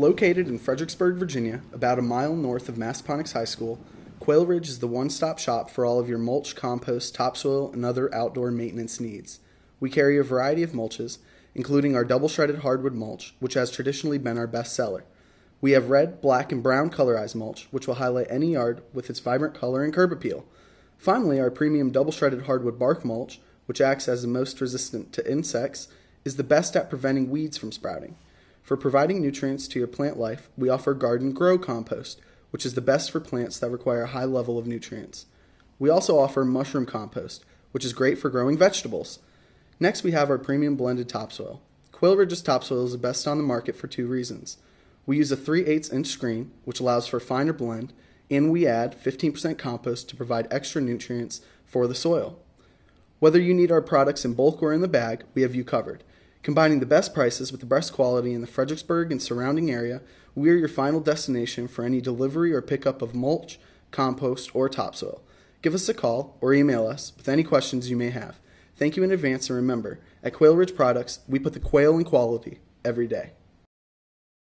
Located in Fredericksburg, Virginia, about a mile north of Massaponax High School, Quail Ridge is the one stop shop for all of your mulch, compost, topsoil, and other outdoor maintenance needs. We carry a variety of mulches, including our double shredded hardwood mulch, which has traditionally been our best seller. We have red, black, and brown colorized mulch, which will highlight any yard with its vibrant color and curb appeal. Finally, our premium double shredded hardwood bark mulch, which acts as the most resistant to insects, is the best at preventing weeds from sprouting. For providing nutrients to your plant life, we offer Garden Grow compost, which is the best for plants that require a high level of nutrients. We also offer mushroom compost, which is great for growing vegetables. Next, we have our premium blended topsoil. Quail Ridge's topsoil is the best on the market for two reasons. We use a 3 8 inch screen, which allows for a finer blend, and we add 15% compost to provide extra nutrients for the soil. Whether you need our products in bulk or in the bag, we have you covered. Combining the best prices with the best quality in the Fredericksburg and surrounding area, we are your final destination for any delivery or pickup of mulch, compost, or topsoil. Give us a call or email us with any questions you may have. Thank you in advance, and remember, at Quail Ridge Products, we put the quail in quality every day.